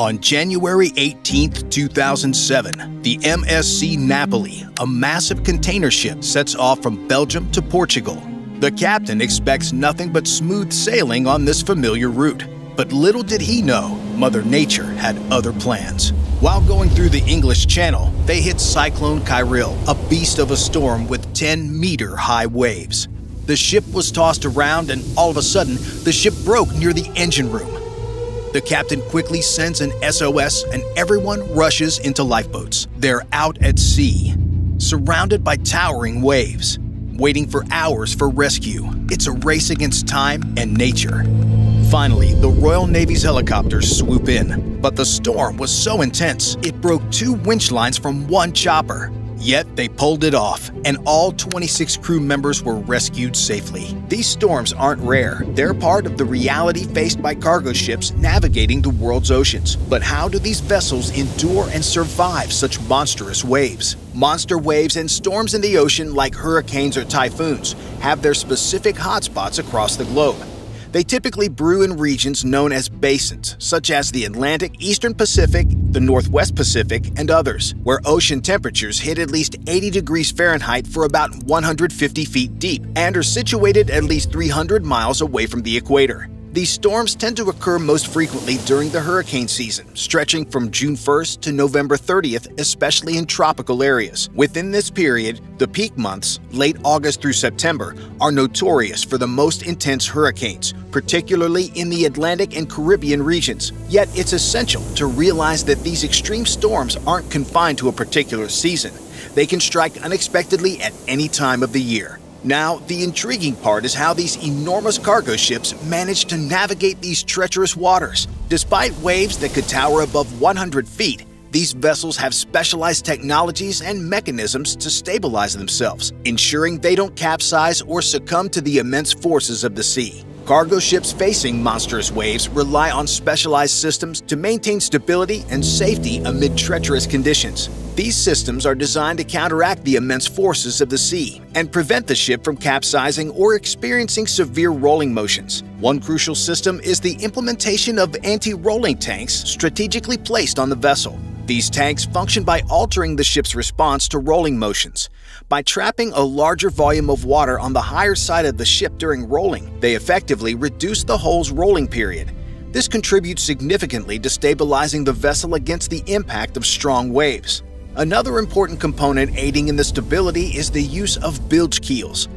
On January 18, 2007, the MSC Napoli, a massive container ship, sets off from Belgium to Portugal. The captain expects nothing but smooth sailing on this familiar route. But little did he know, Mother Nature had other plans. While going through the English Channel, they hit Cyclone Kyrill, a beast of a storm with 10 meter high waves. The ship was tossed around, and all of a sudden, the ship broke near the engine room. The captain quickly sends an SOS and everyone rushes into lifeboats. They're out at sea, surrounded by towering waves, waiting for hours for rescue. It's a race against time and nature. Finally, the Royal Navy's helicopters swoop in, but the storm was so intense it broke two winch lines from one chopper. Yet they pulled it off, and all 26 crew members were rescued safely. These storms aren't rare, they're part of the reality faced by cargo ships navigating the world's oceans. But how do these vessels endure and survive such monstrous waves? Monster waves and storms in the ocean, like hurricanes or typhoons, have their specific hotspots across the globe. They typically brew in regions known as basins, such as the Atlantic, Eastern Pacific, the Northwest Pacific, and others, where ocean temperatures hit at least 80 degrees Fahrenheit for about 150 feet deep and are situated at least 300 miles away from the equator. These storms tend to occur most frequently during the hurricane season, stretching from June 1st to November 30th, especially in tropical areas. Within this period, the peak months, late August through September, are notorious for the most intense hurricanes, particularly in the Atlantic and Caribbean regions. Yet it's essential to realize that these extreme storms aren't confined to a particular season. They can strike unexpectedly at any time of the year. Now, the intriguing part is how these enormous cargo ships manage to navigate these treacherous waters. Despite waves that could tower above 100 feet, these vessels have specialized technologies and mechanisms to stabilize themselves, ensuring they don't capsize or succumb to the immense forces of the sea. Cargo ships facing monstrous waves rely on specialized systems to maintain stability and safety amid treacherous conditions. These systems are designed to counteract the immense forces of the sea and prevent the ship from capsizing or experiencing severe rolling motions. One crucial system is the implementation of anti-rolling tanks strategically placed on the vessel. These tanks function by altering the ship's response to rolling motions. By trapping a larger volume of water on the higher side of the ship during rolling, they effectively reduce the hull's rolling period. This contributes significantly to stabilizing the vessel against the impact of strong waves. Another important component aiding in the stability is the use of bilge keels.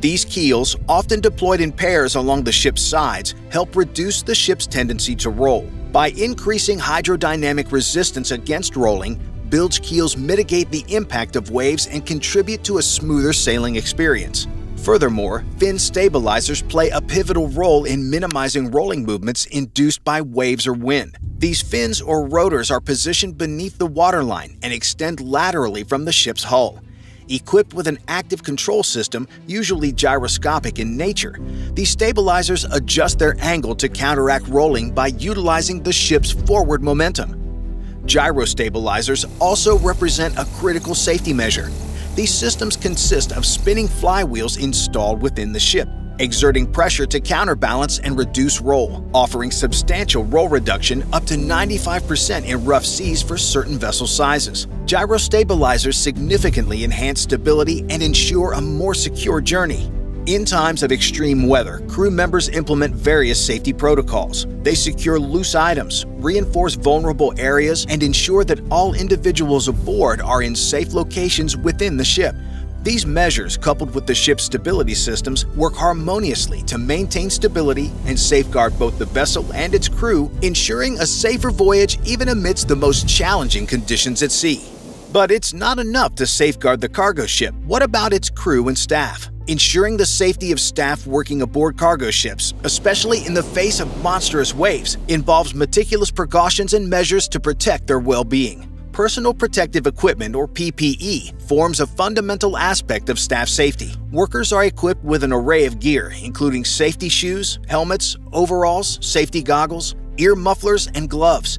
These keels, often deployed in pairs along the ship's sides, help reduce the ship's tendency to roll. By increasing hydrodynamic resistance against rolling, bilge keels mitigate the impact of waves and contribute to a smoother sailing experience. Furthermore, fin stabilizers play a pivotal role in minimizing rolling movements induced by waves or wind. These fins or rotors are positioned beneath the waterline and extend laterally from the ship's hull. Equipped with an active control system, usually gyroscopic in nature, these stabilizers adjust their angle to counteract rolling by utilizing the ship's forward momentum. Gyrostabilizers also represent a critical safety measure. These systems consist of spinning flywheels installed within the ship, exerting pressure to counterbalance and reduce roll, offering substantial roll reduction up to 95% in rough seas for certain vessel sizes. Gyro stabilizers significantly enhance stability and ensure a more secure journey. In times of extreme weather, crew members implement various safety protocols. They secure loose items, reinforce vulnerable areas, and ensure that all individuals aboard are in safe locations within the ship. These measures, coupled with the ship's stability systems, work harmoniously to maintain stability and safeguard both the vessel and its crew, ensuring a safer voyage even amidst the most challenging conditions at sea. But it's not enough to safeguard the cargo ship. What about its crew and staff? Ensuring the safety of staff working aboard cargo ships, especially in the face of monstrous waves, involves meticulous precautions and measures to protect their well-being. Personal protective equipment, or PPE, forms a fundamental aspect of staff safety. Workers are equipped with an array of gear, including safety shoes, helmets, overalls, safety goggles, ear mufflers, and gloves.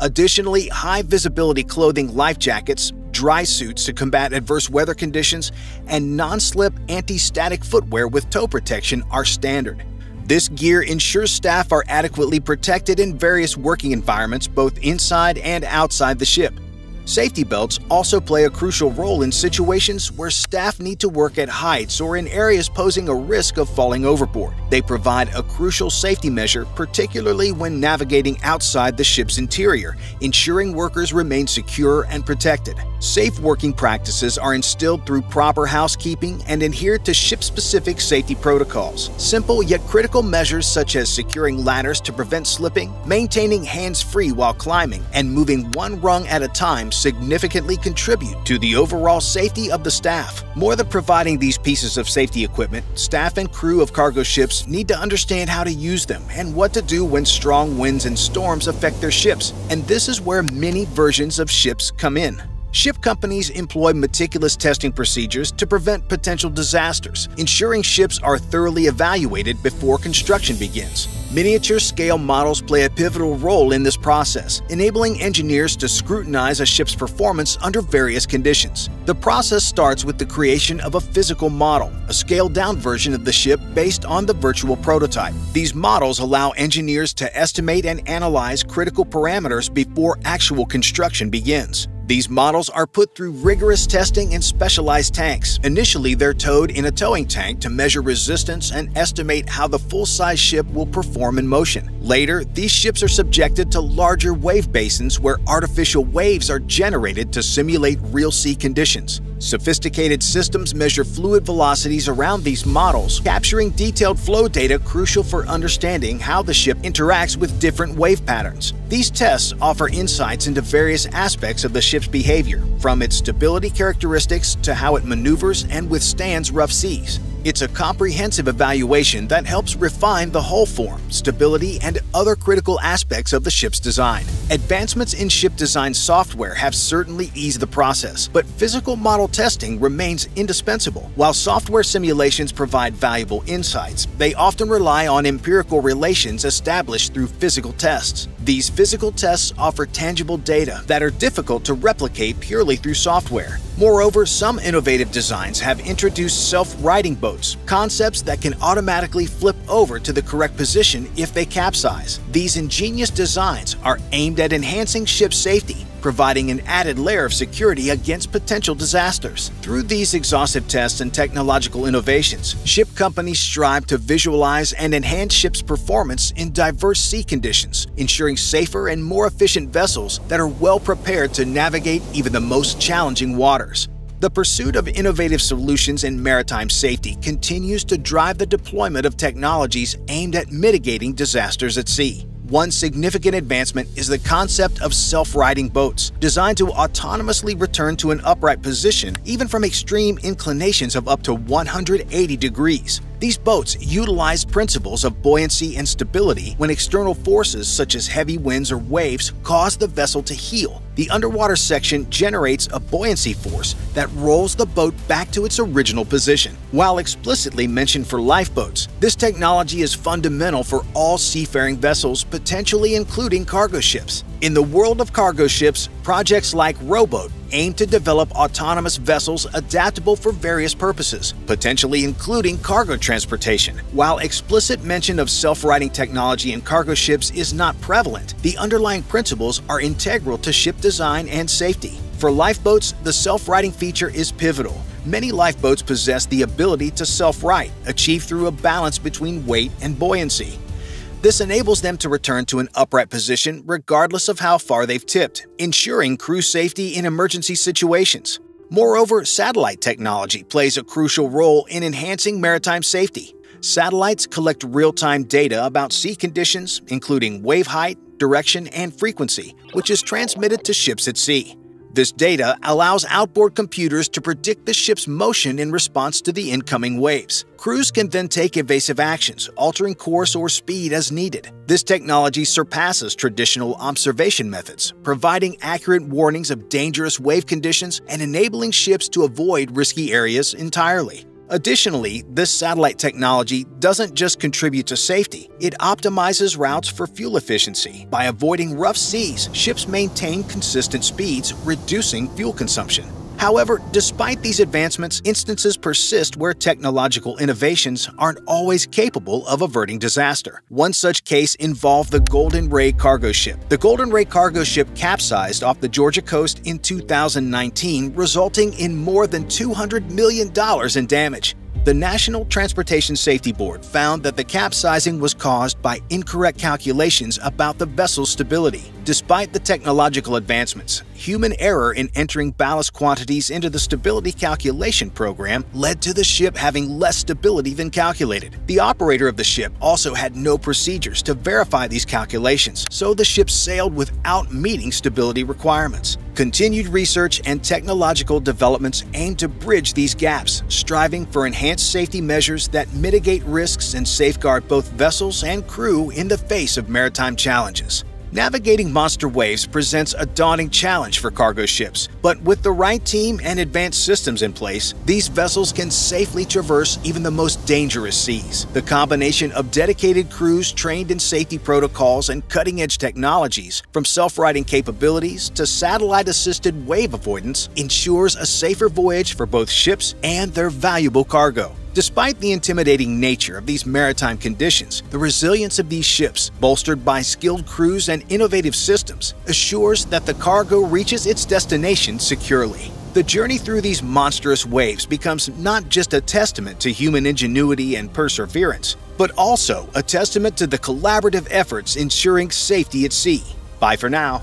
Additionally, high visibility clothing life jackets, dry suits to combat adverse weather conditions, and non slip anti static footwear with toe protection are standard. This gear ensures staff are adequately protected in various working environments both inside and outside the ship. Safety belts also play a crucial role in situations where staff need to work at heights or in areas posing a risk of falling overboard. They provide a crucial safety measure, particularly when navigating outside the ship's interior, ensuring workers remain secure and protected. Safe working practices are instilled through proper housekeeping and adhere to ship-specific safety protocols. Simple yet critical measures such as securing ladders to prevent slipping, maintaining hands-free while climbing, and moving one rung at a time significantly contribute to the overall safety of the staff. More than providing these pieces of safety equipment, staff and crew of cargo ships need to understand how to use them and what to do when strong winds and storms affect their ships, and this is where many versions of ships come in. Ship companies employ meticulous testing procedures to prevent potential disasters, ensuring ships are thoroughly evaluated before construction begins. Miniature scale models play a pivotal role in this process, enabling engineers to scrutinize a ship's performance under various conditions. The process starts with the creation of a physical model, a scaled down version of the ship based on the virtual prototype. These models allow engineers to estimate and analyze critical parameters before actual construction begins. These models are put through rigorous testing in specialized tanks. Initially, they're towed in a towing tank to measure resistance and estimate how the full-size ship will perform in motion. Later, these ships are subjected to larger wave basins where artificial waves are generated to simulate real sea conditions. Sophisticated systems measure fluid velocities around these models, capturing detailed flow data crucial for understanding how the ship interacts with different wave patterns. These tests offer insights into various aspects of the ship's behavior, from its stability characteristics to how it maneuvers and withstands rough seas. It's a comprehensive evaluation that helps refine the hull form, stability, and other critical aspects of the ship's design. Advancements in ship design software have certainly eased the process, but physical model testing remains indispensable. While software simulations provide valuable insights, they often rely on empirical relations established through physical tests. These physical tests offer tangible data that are difficult to replicate purely through software. Moreover, some innovative designs have introduced self-righting boats, concepts that can automatically flip over to the correct position if they capsize. These ingenious designs are aimed at enhancing ship safety providing an added layer of security against potential disasters. Through these exhaustive tests and technological innovations, ship companies strive to visualize and enhance ships' performance in diverse sea conditions, ensuring safer and more efficient vessels that are well prepared to navigate even the most challenging waters. The pursuit of innovative solutions in maritime safety continues to drive the deployment of technologies aimed at mitigating disasters at sea. One significant advancement is the concept of self-righting boats, designed to autonomously return to an upright position even from extreme inclinations of up to 180 degrees. These boats utilize principles of buoyancy and stability when external forces such as heavy winds or waves cause the vessel to heel. The underwater section generates a buoyancy force that rolls the boat back to its original position. While explicitly mentioned for lifeboats, this technology is fundamental for all seafaring vessels, potentially including cargo ships. In the world of cargo ships, projects like Roboat aim to develop autonomous vessels adaptable for various purposes, potentially including cargo transportation. While explicit mention of self-righting technology in cargo ships is not prevalent, the underlying principles are integral to ship design and safety. For lifeboats, the self-righting feature is pivotal. Many lifeboats possess the ability to self-right, achieved through a balance between weight and buoyancy. This enables them to return to an upright position regardless of how far they've tipped, ensuring crew safety in emergency situations. Moreover, satellite technology plays a crucial role in enhancing maritime safety. Satellites collect real-time data about sea conditions, including wave height, direction, and frequency, which is transmitted to ships at sea. This data allows outboard computers to predict the ship's motion in response to the incoming waves. Crews can then take evasive actions, altering course or speed as needed. This technology surpasses traditional observation methods, providing accurate warnings of dangerous wave conditions and enabling ships to avoid risky areas entirely. Additionally, this satellite technology doesn't just contribute to safety, it optimizes routes for fuel efficiency. By avoiding rough seas, ships maintain consistent speeds, reducing fuel consumption. However, despite these advancements, instances persist where technological innovations aren't always capable of averting disaster. One such case involved the Golden Ray cargo ship. The Golden Ray cargo ship capsized off the Georgia coast in 2019, resulting in more than $200 million in damage. The National Transportation Safety Board found that the capsizing was caused by incorrect calculations about the vessel's stability. Despite the technological advancements, human error in entering ballast quantities into the stability calculation program led to the ship having less stability than calculated. The operator of the ship also had no procedures to verify these calculations, so the ship sailed without meeting stability requirements. Continued research and technological developments aim to bridge these gaps, striving for enhanced safety measures that mitigate risks and safeguard both vessels and crew in the face of maritime challenges. Navigating monster waves presents a daunting challenge for cargo ships, but with the right team and advanced systems in place, these vessels can safely traverse even the most dangerous seas. The combination of dedicated crews trained in safety protocols and cutting edge technologies, from self righting capabilities to satellite assisted wave avoidance, ensures a safer voyage for both ships and their valuable cargo. Despite the intimidating nature of these maritime conditions, the resilience of these ships, bolstered by skilled crews and innovative systems, assures that the cargo reaches its destination securely. The journey through these monstrous waves becomes not just a testament to human ingenuity and perseverance, but also a testament to the collaborative efforts ensuring safety at sea. Bye for now.